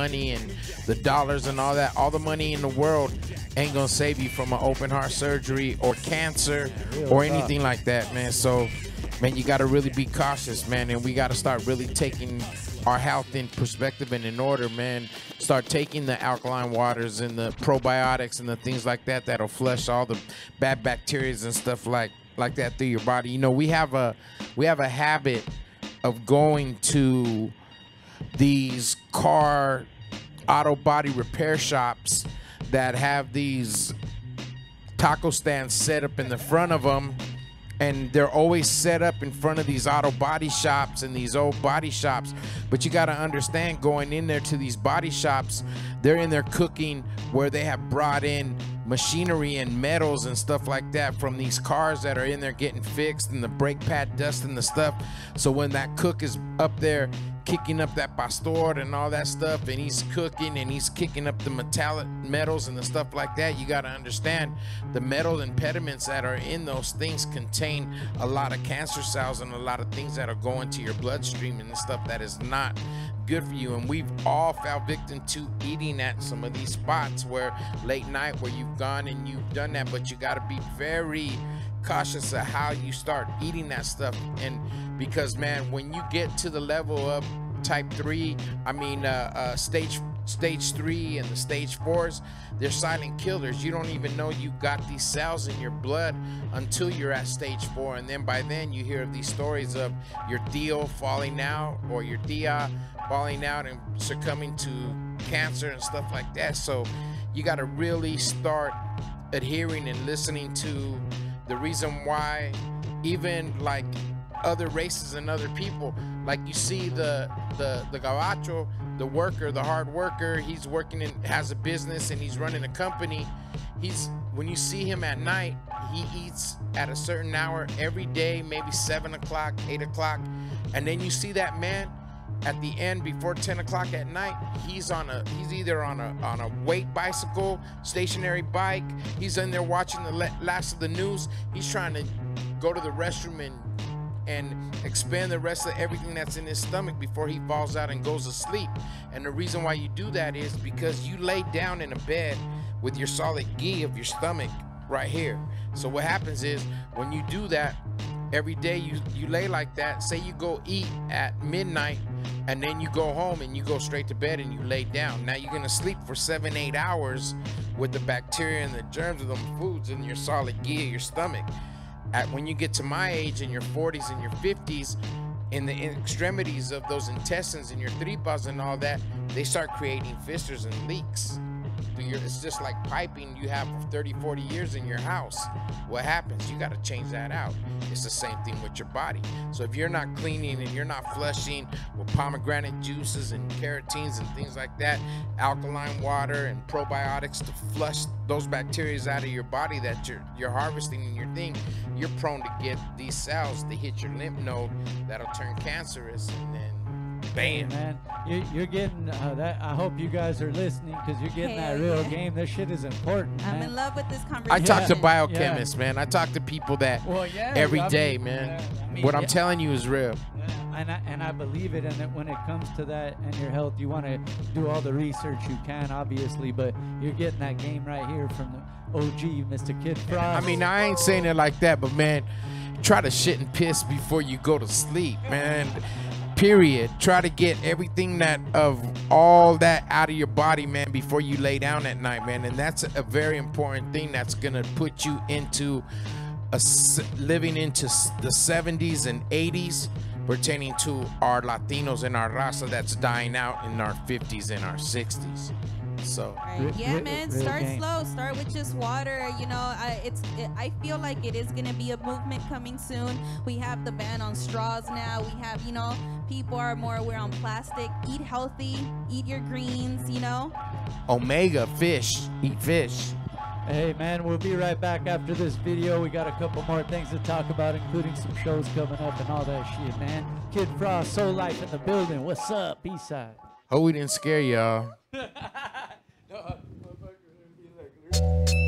money and the dollars and all that, all the money in the world ain't gonna save you from an open heart surgery or cancer or anything like that, man. So, man, you gotta really be cautious, man, and we gotta start really taking our health in perspective and in order, man. Start taking the alkaline waters and the probiotics and the things like that that'll flush all the bad bacteria and stuff like like that through your body. You know, we have a we have a habit of going to these car auto body repair shops that have these taco stands set up in the front of them and they're always set up in front of these auto body shops and these old body shops. But you got to understand going in there to these body shops they're in there cooking where they have brought in machinery and metals and stuff like that from these cars that are in there getting fixed and the brake pad dust and the stuff. So when that cook is up there kicking up that pastor and all that stuff and he's cooking and he's kicking up the metallic metals and the stuff like that you got to understand the metal impediments that are in those things contain a lot of cancer cells and a lot of things that are going to your bloodstream and stuff that is not good for you. And we've all fell victim to eating at some of these spots where late night where you've gone and you've done that but you got to be very cautious of how you start eating that stuff. And because man when you get to the level of type 3 i mean uh, uh, stage stage 3 and the stage 4s they're silent killers. You don't even know you got these cells in your blood until you're at stage 4 and then by then you hear these stories of your tío falling out or your dia falling out and succumbing to cancer and stuff like that. So you got to really start adhering and listening to the reason why even like other races and other people. Like you see the the the gabacho the worker the hard worker he's working and has a business and he's running a company. He's when you see him at night he eats at a certain hour every day maybe seven o'clock eight o'clock. And then you see that man at the end before 10 o'clock at night he's on a he's either on a on a weight bicycle stationary bike. He's in there watching the last of the news. He's trying to go to the restroom and and expand the rest of everything that's in his stomach before he falls out and goes to sleep. And the reason why you do that is because you lay down in a bed with your solid gi of your stomach right here. So what happens is when you do that every day you you lay like that say you go eat at midnight and then you go home and you go straight to bed and you lay down. Now you're gonna sleep for seven eight hours with the bacteria and the germs of them foods in your solid gear your stomach at when you get to my age in your 40s and your 50s in the extremities of those intestines and your tripas and all that they start creating fissures and leaks it's just like piping you have for 30, 40 years in your house. What happens? You got to change that out. It's the same thing with your body. So if you're not cleaning and you're not flushing with pomegranate juices and carotenes and things like that, alkaline water and probiotics to flush those bacteria out of your body that you're you're harvesting in your thing, you're prone to get these cells to hit your lymph node that'll turn cancerous and then Bam. man, you, you're getting uh, that. I hope you guys are listening because you're getting Hell that real yeah. game. This shit is important. I'm man. in love with this conversation. I talk to biochemists, yeah. man. I talk to people that well, yeah, every day, mean, man. I mean, what I'm telling you is real. And I, and I believe it. And that when it comes to that and your health, you want to do all the research you can, obviously. But you're getting that game right here from the OG, Mr. Kid Frost. I mean, I ain't saying it like that, but man, try to shit and piss before you go to sleep, man period. Try to get everything that of all that out of your body man before you lay down at night man. And that's a very important thing that's gonna put you into a living into the 70s and 80s pertaining to our latinos and our raza that's dying out in our 50s and our 60s so right. yeah, man. Start slow. Start with just water. You know, I, it's. It, I feel like it is gonna be a movement coming soon. We have the ban on straws now. We have, you know, people are more aware on plastic. Eat healthy. Eat your greens. You know. Omega fish. Eat fish. Hey man, we'll be right back after this video. We got a couple more things to talk about, including some shows coming up and all that shit, man. Kid Frost, Soul Life in the building. What's up? Peace out. Oh, Hope we didn't scare y'all. No, motherfucker, be like.